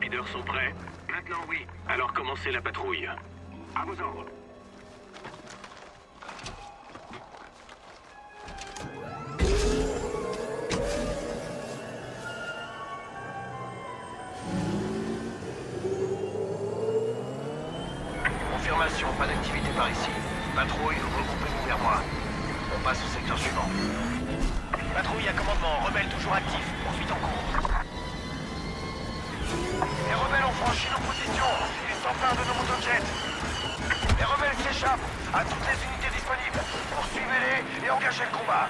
leaders sont prêts Maintenant, oui. Alors commencez la patrouille. À vos ordres. Confirmation, pas d'activité par ici. Patrouille, regroupez-vous vers moi. On passe au secteur suivant. Patrouille à commandement, rebelle toujours actif. Poursuite en cours. Les rebelles ont franchi nos positions. Ils s'emparent de nos motojets. Les rebelles s'échappent. À toutes les unités disponibles. Poursuivez-les et engagez le combat.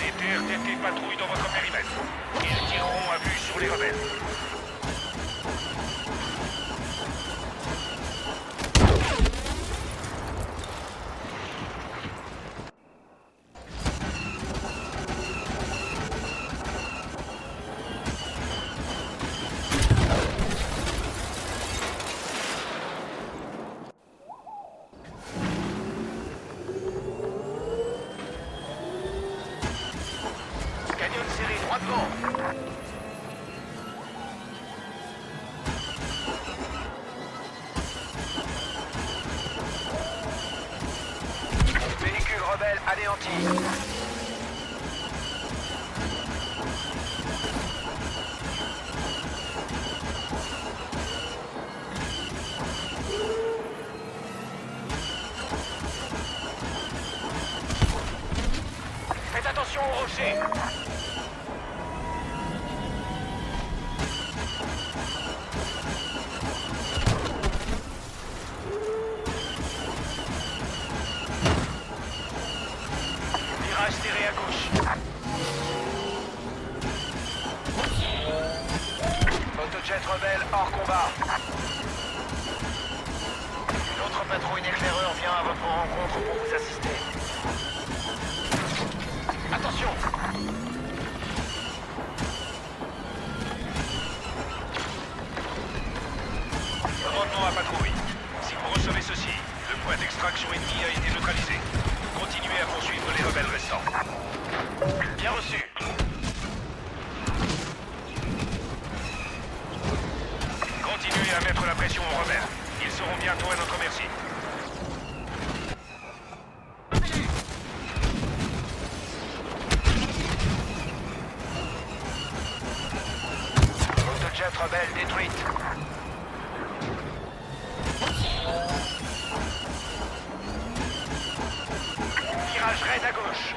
Les TRTT patrouillent dans votre périmètre. Ils tireront à vue sur les rebelles. Véhicule rebelle anéanti. Faites attention aux rochers. Autojet rebelle hors combat. L'autre patrouille d'éclaireurs vient à votre rencontre pour vous assister. Attention Commandement à patrouille. Si vous recevez ceci, le point d'extraction ennemi a été neutralisé. Continuez à poursuivre les rebelles restants. Bien reçu. Continuez à mettre la pression aux rebelles. Ils seront bientôt à notre merci. Autojet rebelle détruite. Prête à gauche.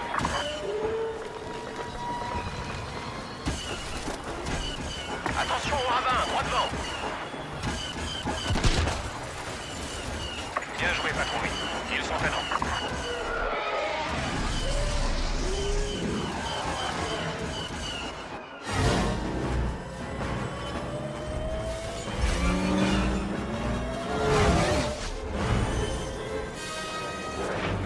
Attention au ravin, droit devant. Bien joué, patrouille. Ils sont à Thank.